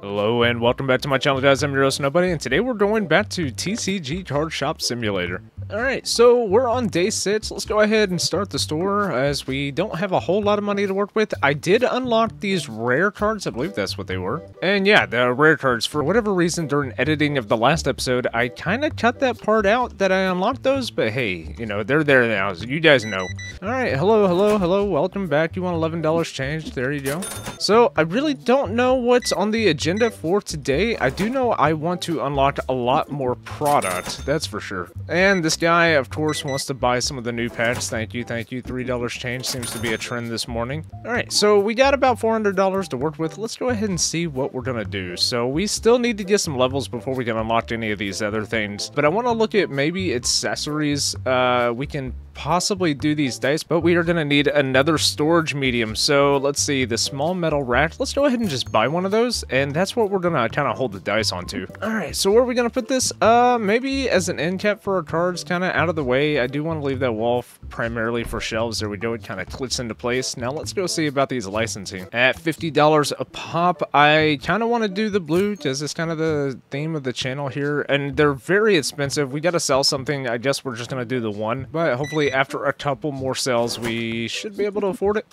Hello and welcome back to my channel guys, I'm your host Nobody, and today we're going back to TCG Card Shop Simulator. Alright, so we're on day 6, let's go ahead and start the store as we don't have a whole lot of money to work with. I did unlock these rare cards, I believe that's what they were. And yeah, the rare cards, for whatever reason during editing of the last episode, I kind of cut that part out that I unlocked those, but hey, you know, they're there now, so you guys know. Alright, hello, hello, hello, welcome back, you want $11 change, there you go. So, I really don't know what's on the agenda for today. I do know I want to unlock a lot more product, that's for sure. And this guy, of course, wants to buy some of the new packs. Thank you, thank you. $3 change seems to be a trend this morning. Alright, so we got about $400 to work with. Let's go ahead and see what we're gonna do. So we still need to get some levels before we can unlock any of these other things. But I want to look at maybe accessories. Uh, we can possibly do these dice, but we are going to need another storage medium. So let's see, the small metal rack. Let's go ahead and just buy one of those, and that's what we're going to kind of hold the dice onto. All right, so where are we going to put this? Uh, maybe as an end cap for our cards, kind of out of the way. I do want to leave that wall primarily for shelves. There we go. It kind of clicks into place. Now let's go see about these licensing. At $50 a pop, I kind of want to do the blue, because it's kind of the theme of the channel here, and they're very expensive. We got to sell something. I guess we're just going to do the one, but hopefully after a couple more sales, we should be able to afford it.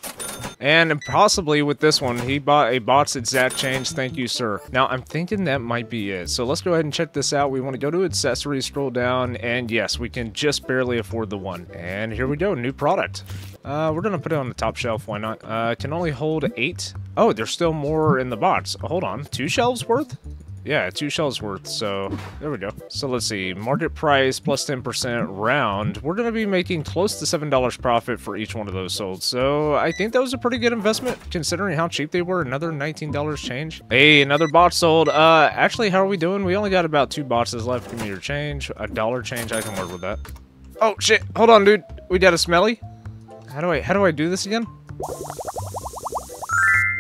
And possibly with this one, he bought a bots exact change. Thank you, sir. Now, I'm thinking that might be it. So let's go ahead and check this out. We want to go to accessories, scroll down, and yes, we can just barely afford the one. And here we go, new product. Uh, we're gonna put it on the top shelf, why not? Uh, can only hold eight. Oh, there's still more in the box. hold on, two shelves worth? Yeah, two shells worth, so there we go. So let's see, market price plus 10% round. We're going to be making close to $7 profit for each one of those sold. So I think that was a pretty good investment considering how cheap they were. Another $19 change. Hey, another bot sold. Uh, actually, how are we doing? We only got about two boxes left. Give me your change. A dollar change, I can work with that. Oh shit, hold on dude. We got a smelly. How do I, how do I do this again?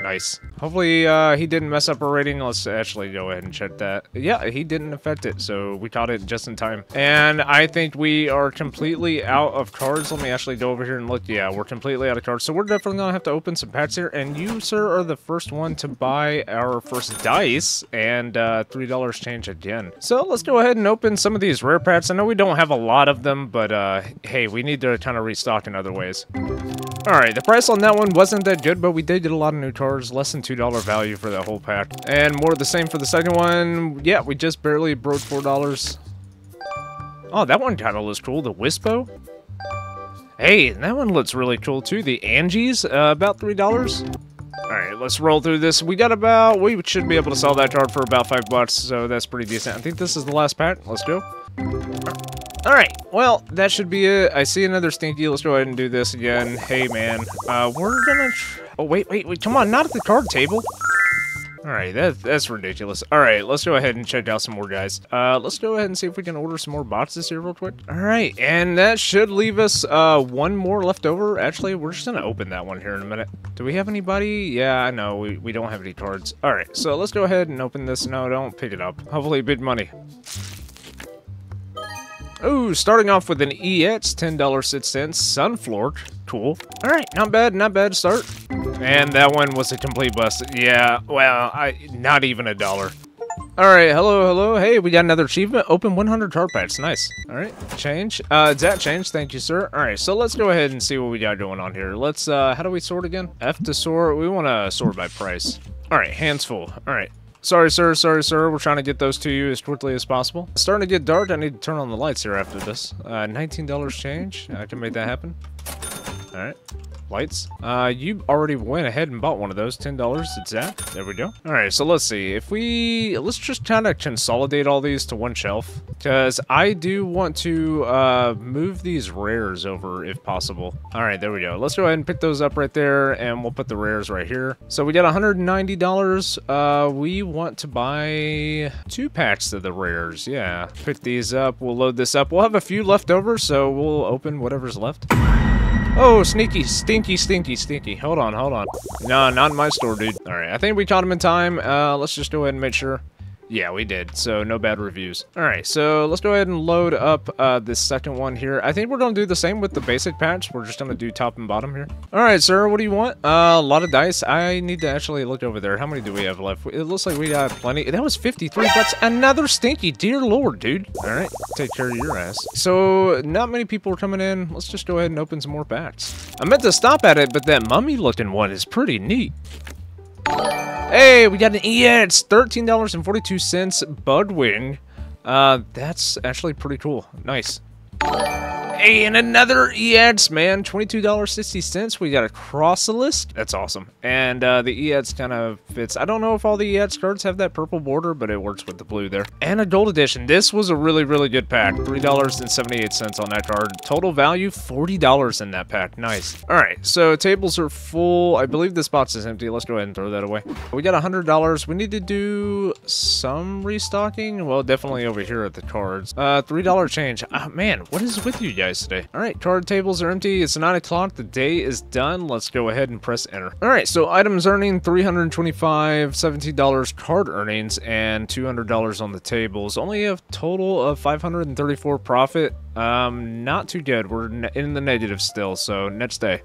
Nice. Hopefully, uh, he didn't mess up our rating. Let's actually go ahead and check that. Yeah, he didn't affect it, so we caught it just in time. And I think we are completely out of cards. Let me actually go over here and look. Yeah, we're completely out of cards. So we're definitely going to have to open some packs here. And you, sir, are the first one to buy our first dice and uh, $3 change again. So let's go ahead and open some of these rare packs. I know we don't have a lot of them, but uh, hey, we need to kind of restock in other ways. Alright, the price on that one wasn't that good, but we did get a lot of new cards, less than $2 value for that whole pack. And more of the same for the second one. Yeah, we just barely broke $4. Oh, that one kind of looks cool, the Wispo. Hey, that one looks really cool too, the Angie's, uh, about $3. Alright, let's roll through this. We got about, we should be able to sell that card for about 5 bucks, so that's pretty decent. I think this is the last pack. Let's go. Alright, well, that should be it. I see another stinky. Let's go ahead and do this again. Hey, man. Uh, we're gonna... oh, wait, wait, wait. Come on, not at the card table. Alright, that, that's ridiculous. Alright, let's go ahead and check out some more guys. Uh, let's go ahead and see if we can order some more boxes here real quick. Alright, and that should leave us uh, one more left over. Actually, we're just gonna open that one here in a minute. Do we have anybody? Yeah, I know, we, we don't have any cards. Alright, so let's go ahead and open this. No, don't pick it up. Hopefully big money. Oh, starting off with an EX, $10.06, Sunflork. Cool. Alright, not bad, not bad start. And that one was a complete bust. Yeah, well, I not even a dollar. Alright, hello, hello. Hey, we got another achievement. Open 100 card packs. Nice. Alright, change. Uh, that change. Thank you, sir. Alright, so let's go ahead and see what we got going on here. Let's, uh, how do we sort again? F to sort. We want to sort by price. Alright, hands full. Alright. Sorry, sir. Sorry, sir. We're trying to get those to you as quickly as possible. It's starting to get dark. I need to turn on the lights here after this. Uh, $19 change. I can make that happen. All right lights. Uh, you already went ahead and bought one of those, $10 exact. There we go. All right, so let's see. If we, let's just kind of consolidate all these to one shelf because I do want to uh, move these rares over if possible. All right, there we go. Let's go ahead and pick those up right there and we'll put the rares right here. So we got $190. Uh, we want to buy two packs of the rares. Yeah, pick these up. We'll load this up. We'll have a few left over, so we'll open whatever's left. Oh, sneaky, stinky, stinky, stinky. Hold on, hold on. No, not in my store, dude. All right, I think we caught him in time. Uh, let's just go ahead and make sure. Yeah, we did. So no bad reviews. All right, so let's go ahead and load up uh, this second one here. I think we're going to do the same with the basic patch. We're just going to do top and bottom here. All right, sir, what do you want? Uh, a lot of dice. I need to actually look over there. How many do we have left? It looks like we got plenty. That was 53 bucks. Another stinky. Dear Lord, dude. All right, take care of your ass. So not many people are coming in. Let's just go ahead and open some more packs. I meant to stop at it, but that mummy looking one is pretty neat. Hey, we got an EX, $13.42 Budwing. Uh, that's actually pretty cool. Nice. And another EADS, man. $22.60. We got a cross list. That's awesome. And uh, the EADS kind of fits. I don't know if all the EADS cards have that purple border, but it works with the blue there. And a gold edition. This was a really, really good pack. $3.78 on that card. Total value, $40 in that pack. Nice. All right, so tables are full. I believe this box is empty. Let's go ahead and throw that away. We got $100. We need to do some restocking. Well, definitely over here at the cards. Uh, $3 change. Uh, man, what is with you guys? Guys today. All right, card tables are empty. It's 9 o'clock. The day is done. Let's go ahead and press enter. All right, so items earning 325 $17 card earnings, and $200 on the tables. Only a total of 534 profit. Um, not too good. We're in the negative still, so next day.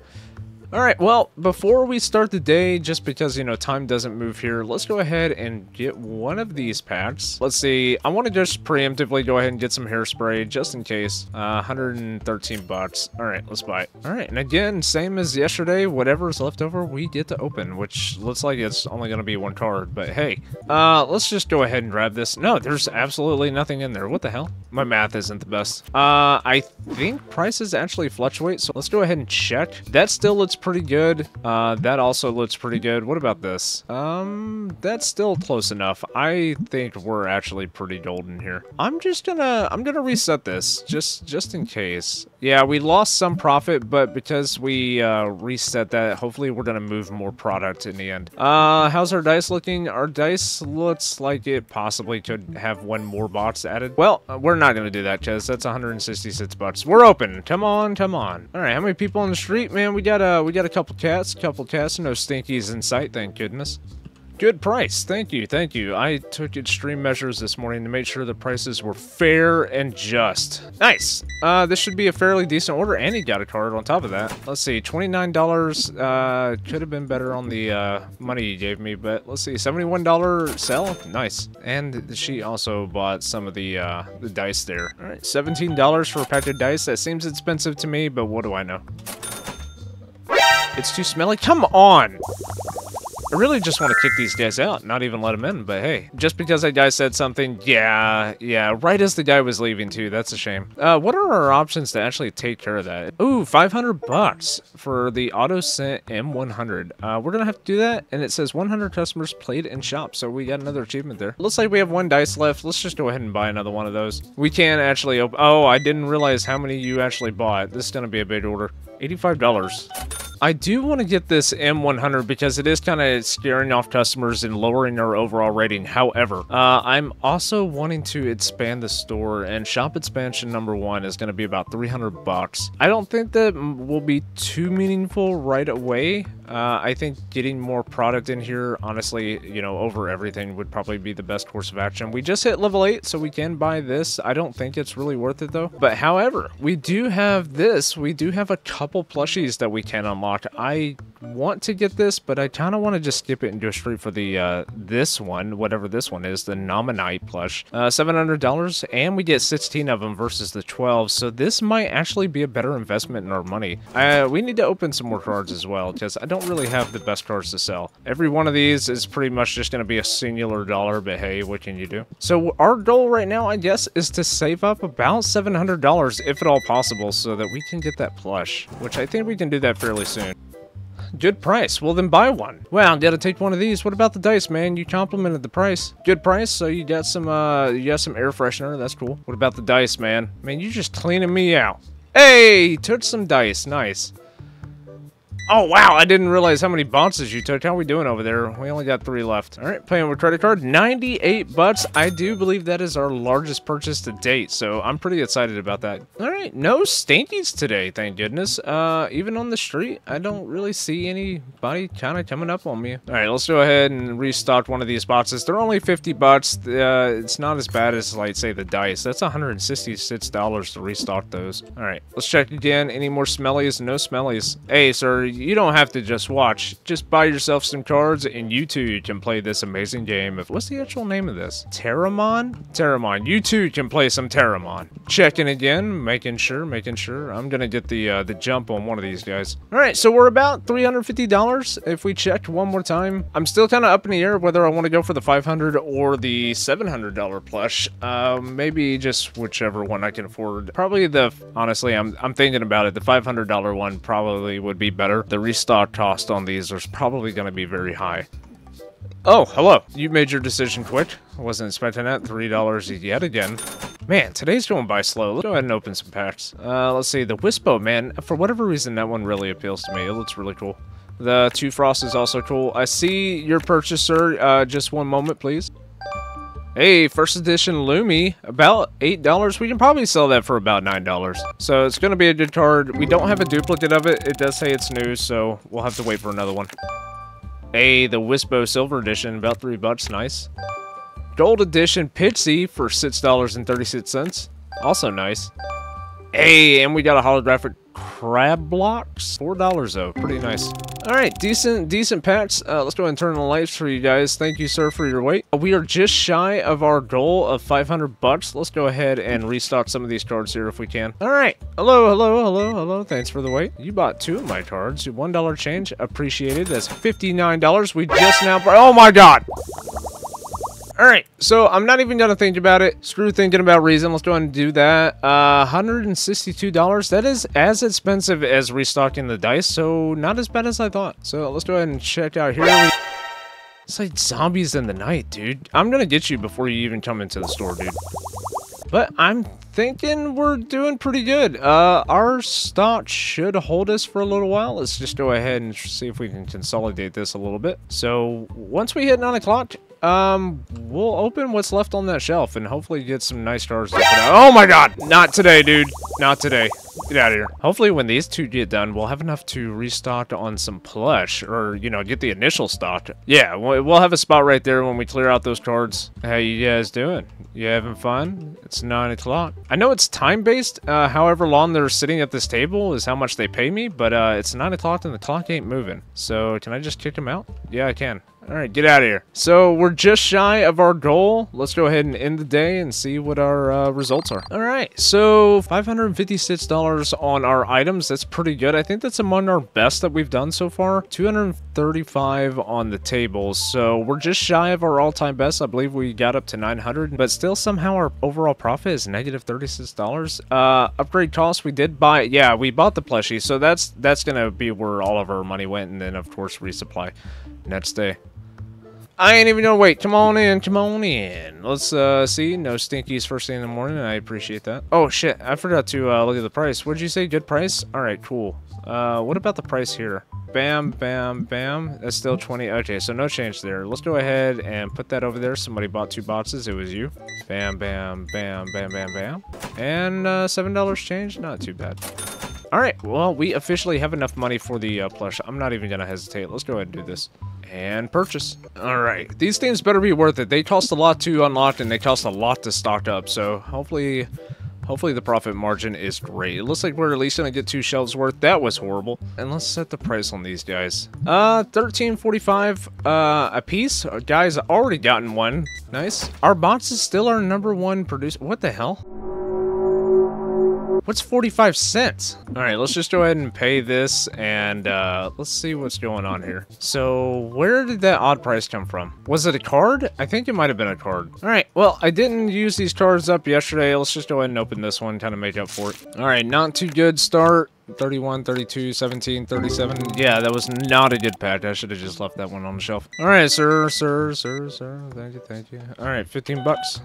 Alright, well, before we start the day, just because, you know, time doesn't move here, let's go ahead and get one of these packs. Let's see, I want to just preemptively go ahead and get some hairspray, just in case. Uh, 113 bucks. Alright, let's buy it. Alright, and again, same as yesterday, whatever's left over, we get to open, which looks like it's only going to be one card, but hey. Uh, let's just go ahead and grab this. No, there's absolutely nothing in there. What the hell? My math isn't the best. Uh, I think prices actually fluctuate, so let's go ahead and check. That still looks pretty good. Uh, that also looks pretty good. What about this? Um, that's still close enough. I think we're actually pretty golden here. I'm just gonna, I'm gonna reset this just, just in case. Yeah, we lost some profit, but because we uh, reset that, hopefully we're gonna move more product in the end. Uh, how's our dice looking? Our dice looks like it possibly could have one more box added. Well, uh, we're not gonna do that because that's 166 bucks. We're open. Come on, come on. All right, how many people on the street, man? We got a, we got a couple cats, couple cats, no stinkies in sight, thank goodness. Good price. Thank you. Thank you. I took extreme measures this morning to make sure the prices were fair and just. Nice. Uh, this should be a fairly decent order, and he got a card on top of that. Let's see. $29 uh, could have been better on the uh, money he gave me, but let's see. $71 sell? Nice. And she also bought some of the, uh, the dice there. All right. $17 for a pack of dice. That seems expensive to me, but what do I know? It's too smelly? Come on! I really just want to kick these guys out, not even let them in, but hey. Just because that guy said something, yeah, yeah, right as the guy was leaving too, that's a shame. Uh, what are our options to actually take care of that? Ooh, 500 bucks for the auto scent M100. Uh, we're gonna have to do that, and it says 100 customers played in shop, so we got another achievement there. Looks like we have one dice left. Let's just go ahead and buy another one of those. We can actually open- oh, I didn't realize how many you actually bought. This is gonna be a big order. $85. I do want to get this M100 because it is kind of scaring off customers and lowering our overall rating. However, uh, I'm also wanting to expand the store and shop expansion number one is going to be about 300 bucks. I don't think that will be too meaningful right away. Uh, I think getting more product in here, honestly, you know, over everything would probably be the best course of action. We just hit level 8, so we can buy this. I don't think it's really worth it, though. But however, we do have this. We do have a couple plushies that we can unlock. I want to get this, but I kind of want to just skip it and go straight for the uh, this one, whatever this one is, the Nominite plush. Uh, $700, and we get 16 of them versus the 12, so this might actually be a better investment in our money. Uh, we need to open some more cards as well, because I don't don't really have the best cards to sell. Every one of these is pretty much just going to be a singular dollar, but hey, what can you do? So our goal right now, I guess, is to save up about $700, if at all possible, so that we can get that plush, which I think we can do that fairly soon. Good price. Well, then buy one. Wow, gotta take one of these. What about the dice, man? You complimented the price. Good price, so you got some, uh, you got some air freshener. That's cool. What about the dice, man? Man, you're just cleaning me out. Hey, took some dice. Nice. Oh, wow, I didn't realize how many bounces you took. How are we doing over there? We only got three left. All right, paying with credit card, 98 bucks. I do believe that is our largest purchase to date, so I'm pretty excited about that. All right, no stankies today, thank goodness. Uh, even on the street, I don't really see anybody kind of coming up on me. All right, let's go ahead and restock one of these boxes. They're only 50 bucks. Uh, it's not as bad as, like, say, the dice. That's $166 to restock those. All right, let's check again. Any more smellies? No smellies. Hey, sir, you don't have to just watch. Just buy yourself some cards, and you too can play this amazing game. Of What's the actual name of this? Terramon? Terramon. You too can play some Terramon. Checking again, making sure, making sure. I'm gonna get the uh, the jump on one of these guys. All right, so we're about $350 if we checked one more time. I'm still kind of up in the air whether I want to go for the 500 or the $700 plush. Uh, maybe just whichever one I can afford. Probably the, honestly, I'm, I'm thinking about it. The $500 one probably would be better. The restock cost on these is probably going to be very high. Oh, hello. You made your decision quick. I wasn't expecting that. $3 yet again. Man, today's going by slow. Let's go ahead and open some packs. Uh, let's see. The Wispo, man. For whatever reason, that one really appeals to me. It looks really cool. The Two Frost is also cool. I see your purchase, sir. Uh, just one moment, please. Hey, first edition Lumi, about $8. We can probably sell that for about $9. So it's going to be a good card. We don't have a duplicate of it. It does say it's new, so we'll have to wait for another one. Hey, the Wispo Silver Edition, about 3 bucks. Nice. Gold Edition Pixie for $6.36. Also nice. Hey, and we got a holographic crab blocks. $4 though. Pretty nice. All right, decent, decent packs. Uh, let's go ahead and turn on the lights for you guys. Thank you, sir, for your wait. We are just shy of our goal of 500 bucks. Let's go ahead and restock some of these cards here if we can. All right. Hello, hello, hello, hello. Thanks for the wait. You bought two of my cards. $1 change. Appreciated. That's $59. We just now... Oh, my God. Alright, so I'm not even gonna think about it. Screw thinking about reason. Let's go ahead and do that. Uh, $162. That is as expensive as restocking the dice, so not as bad as I thought. So let's go ahead and check out here. It's like zombies in the night, dude. I'm gonna get you before you even come into the store, dude. But I'm thinking we're doing pretty good. Uh, our stock should hold us for a little while. Let's just go ahead and see if we can consolidate this a little bit. So once we hit 9 o'clock, um, we'll open what's left on that shelf and hopefully get some nice stars. Oh my god! Not today, dude. Not today. Get out of here. Hopefully when these two get done, we'll have enough to restock on some plush or, you know, get the initial stock. Yeah, we'll have a spot right there when we clear out those cards. How you guys doing? You having fun? It's 9 o'clock. I know it's time-based. Uh, however long they're sitting at this table is how much they pay me, but uh, it's 9 o'clock and the clock ain't moving. So can I just kick them out? Yeah, I can. Alright, get out of here. So, we're just shy of our goal. Let's go ahead and end the day and see what our uh, results are. Alright, so $556 on our items. That's pretty good. I think that's among our best that we've done so far. 235 on the tables. So, we're just shy of our all-time best. I believe we got up to 900 but still somehow our overall profit is negative $36. Uh, upgrade cost, we did buy, yeah, we bought the plushie. So, that's, that's going to be where all of our money went. And then, of course, resupply next day. I ain't even gonna wait. Come on in, come on in. Let's uh see. No stinkies first thing in the morning. I appreciate that. Oh shit, I forgot to uh, look at the price. What'd you say? Good price? Alright, cool. Uh what about the price here? Bam, bam, bam. That's still 20. Okay, so no change there. Let's go ahead and put that over there. Somebody bought two boxes. It was you. Bam, bam, bam, bam, bam, bam. And uh, $7 change? Not too bad. Alright, well, we officially have enough money for the uh, plush. I'm not even gonna hesitate. Let's go ahead and do this and purchase. All right, these things better be worth it. They cost a lot to unlock and they cost a lot to stock up. So hopefully, hopefully the profit margin is great. It looks like we're at least gonna get two shelves worth. That was horrible. And let's set the price on these guys. Uh, 13.45 uh a piece. Our guys already gotten one. Nice. Our box is still our number one producer. What the hell? What's 45 cents? All right, let's just go ahead and pay this and uh, let's see what's going on here. So where did that odd price come from? Was it a card? I think it might have been a card. All right, well, I didn't use these cards up yesterday. Let's just go ahead and open this one, kind of make up for it. All right, not too good start. 31, 32, 17, 37. Yeah, that was not a good pack. I should have just left that one on the shelf. All right, sir, sir, sir, sir. Thank you, thank you. All right, 15 bucks.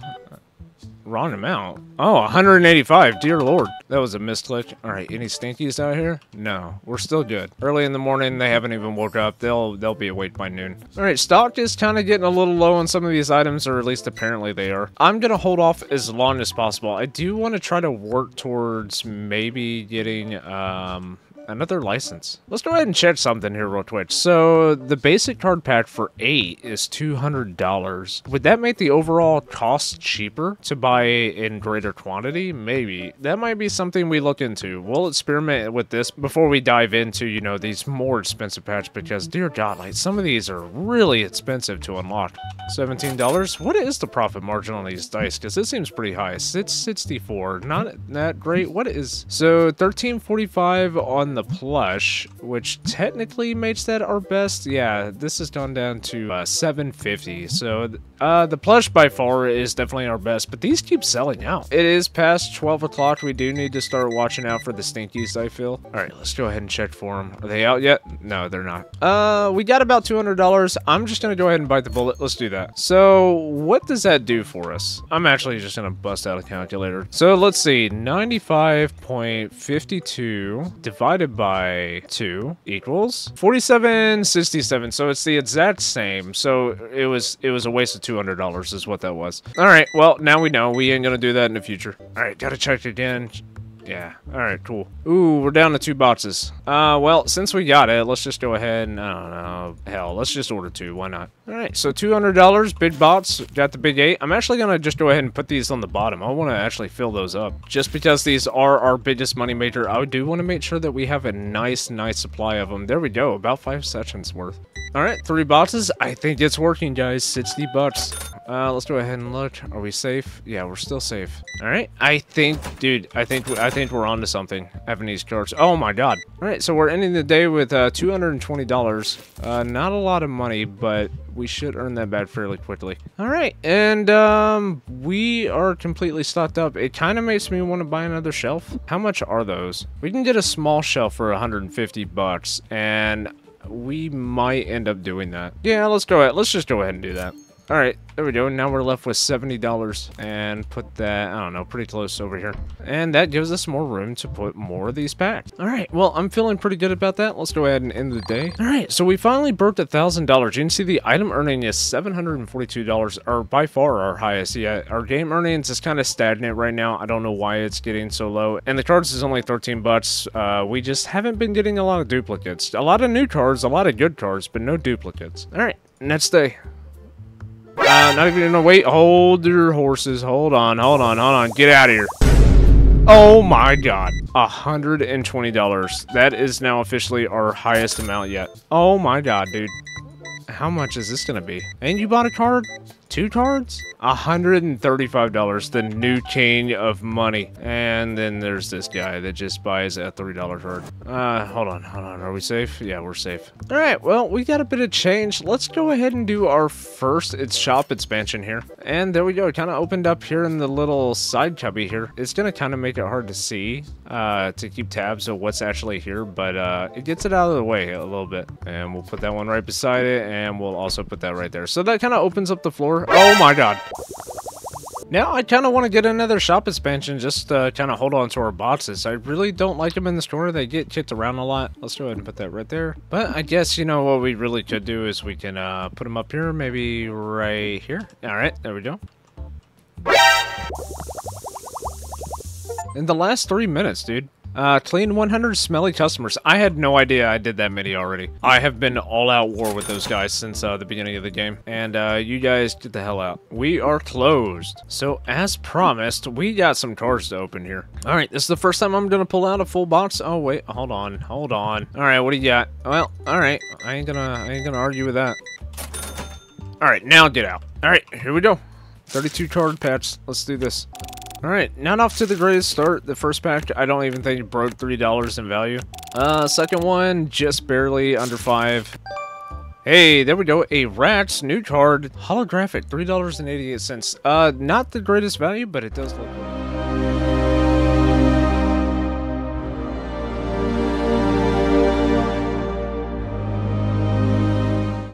Wrong amount. Oh, 185. Dear Lord. That was a misclick. All right, any stinkies out here? No, we're still good. Early in the morning, they haven't even woke up. They'll they'll be awake by noon. All right, stock is kind of getting a little low on some of these items, or at least apparently they are. I'm going to hold off as long as possible. I do want to try to work towards maybe getting... um another license. Let's go ahead and check something here real quick. So the basic card pack for eight is $200. Would that make the overall cost cheaper to buy in greater quantity? Maybe. That might be something we look into. We'll experiment with this before we dive into, you know, these more expensive packs because dear God, like some of these are really expensive to unlock. $17. What is the profit margin on these dice? Because this seems pretty high. It's 64. Not that great. What is... So 1345 on the plush, which technically makes that our best. Yeah, this has gone down to uh, 750. So uh, the plush by far is definitely our best, but these keep selling out. It is past 12 o'clock. We do need to start watching out for the stinkies, I feel. All right, let's go ahead and check for them. Are they out yet? No, they're not. Uh, we got about $200. I'm just going to go ahead and bite the bullet. Let's do that. So what does that do for us? I'm actually just going to bust out a calculator. So let's see, 95.52 divided divided by 2 equals 47.67. So it's the exact same. So it was it was a waste of $200 is what that was. All right, well, now we know. We ain't going to do that in the future. All right, got to check it again. Yeah. All right, cool. Ooh, we're down to two boxes. Uh, well, since we got it, let's just go ahead and, I don't know, hell, let's just order two. Why not? All right, so $200, big bots, got the big eight. I'm actually going to just go ahead and put these on the bottom. I want to actually fill those up. Just because these are our biggest money maker, I do want to make sure that we have a nice, nice supply of them. There we go, about five sessions worth. All right, three boxes. I think it's working, guys. 60 bucks. Uh, let's go ahead and look. Are we safe? Yeah, we're still safe. All right. I think, dude, I think I think we're onto something. Having these cards. Oh my god. All right, so we're ending the day with uh, $220. Uh, not a lot of money, but we should earn that back fairly quickly. All right, and um, we are completely stocked up. It kind of makes me want to buy another shelf. How much are those? We can get a small shelf for 150 bucks, and we might end up doing that. Yeah, let's go ahead. Let's just go ahead and do that. All right, there we go. Now we're left with $70 and put that, I don't know, pretty close over here. And that gives us more room to put more of these packs. All right, well, I'm feeling pretty good about that. Let's go ahead and end the day. All right, so we finally broke $1,000. You can see the item earning is $742, or by far our highest yet. Our game earnings is kind of stagnant right now. I don't know why it's getting so low. And the cards is only 13 bucks. Uh, we just haven't been getting a lot of duplicates. A lot of new cards, a lot of good cards, but no duplicates. All right, next day. Uh, not even gonna wait. Hold your horses. Hold on, hold on, hold on. Get out of here. Oh my god. $120. That is now officially our highest amount yet. Oh my god, dude. How much is this gonna be? And you bought a card? Two cards? $135, the new king of money. And then there's this guy that just buys a $3 card. Uh, hold on, hold on. Are we safe? Yeah, we're safe. All right, well, we got a bit of change. Let's go ahead and do our first it's shop expansion here. And there we go. It kind of opened up here in the little side cubby here. It's going to kind of make it hard to see, uh, to keep tabs of what's actually here, but uh, it gets it out of the way a little bit. And we'll put that one right beside it, and we'll also put that right there. So that kind of opens up the floor. Oh my god. Now I kind of want to get another shop expansion just to kind of hold on to our boxes. I really don't like them in the store. They get kicked around a lot. Let's go ahead and put that right there. But I guess, you know, what we really could do is we can uh, put them up here, maybe right here. All right, there we go. In the last three minutes, dude. Uh, clean 100 smelly customers. I had no idea I did that many already. I have been all out war with those guys since uh, the beginning of the game. And uh, you guys get the hell out. We are closed. So as promised, we got some cars to open here. All right, this is the first time I'm going to pull out a full box. Oh, wait, hold on, hold on. All right, what do you got? Well, all right, I ain't gonna, I ain't gonna argue with that. All right, now get out. All right, here we go. 32 card patch. Let's do this. Alright, not off to the greatest start. The first pack, I don't even think broke $3 in value. Uh, second one, just barely under 5 Hey, there we go. A Rats new card, holographic, $3.88. Uh, not the greatest value, but it does look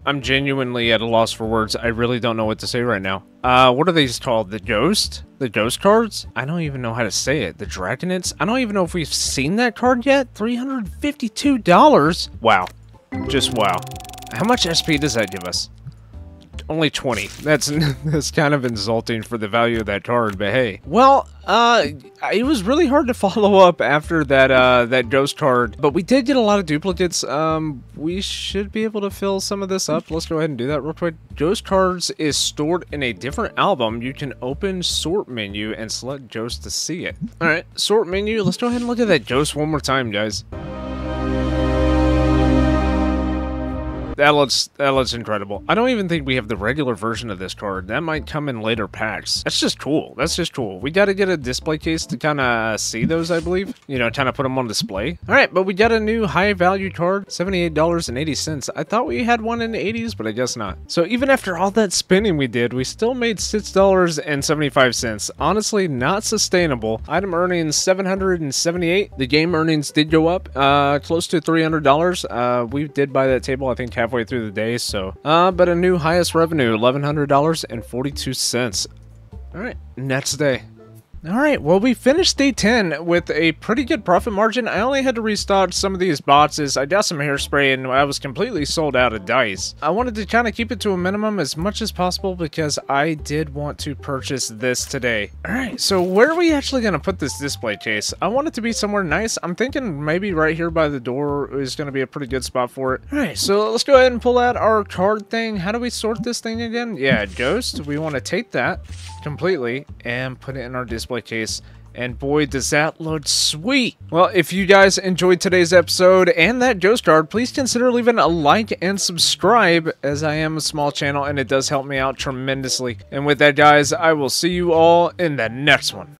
I'm genuinely at a loss for words. I really don't know what to say right now. Uh, what are these called? The Ghost? The Ghost cards? I don't even know how to say it. The Dragonites? I don't even know if we've seen that card yet. $352? Wow. Just wow. How much SP does that give us? Only 20. That's that's kind of insulting for the value of that card, but hey. Well, uh, it was really hard to follow up after that, uh, that ghost card, but we did get a lot of duplicates. Um, we should be able to fill some of this up. Let's go ahead and do that real quick. Ghost cards is stored in a different album. You can open sort menu and select ghost to see it. All right, sort menu. Let's go ahead and look at that ghost one more time, guys. That looks that looks incredible. I don't even think we have the regular version of this card. That might come in later packs. That's just cool. That's just cool. We got to get a display case to kind of see those, I believe. You know, kind of put them on display. All right, but we got a new high value card, $78.80. I thought we had one in the 80s, but I guess not. So even after all that spinning we did, we still made $6.75. Honestly, not sustainable. Item earnings 778. The game earnings did go up, uh, close to $300. Uh, we did buy that table, I think halfway through the day, so. Uh, but a new highest revenue, $1,100.42. Alright, next day. Alright, well we finished day 10 with a pretty good profit margin. I only had to restock some of these boxes. I got some hairspray and I was completely sold out of dice. I wanted to kind of keep it to a minimum as much as possible because I did want to purchase this today. Alright, so where are we actually going to put this display case? I want it to be somewhere nice. I'm thinking maybe right here by the door is going to be a pretty good spot for it. Alright, so let's go ahead and pull out our card thing. How do we sort this thing again? Yeah, Ghost. We want to take that completely and put it in our display case. And boy, does that look sweet. Well, if you guys enjoyed today's episode and that ghost card, please consider leaving a like and subscribe as I am a small channel and it does help me out tremendously. And with that, guys, I will see you all in the next one.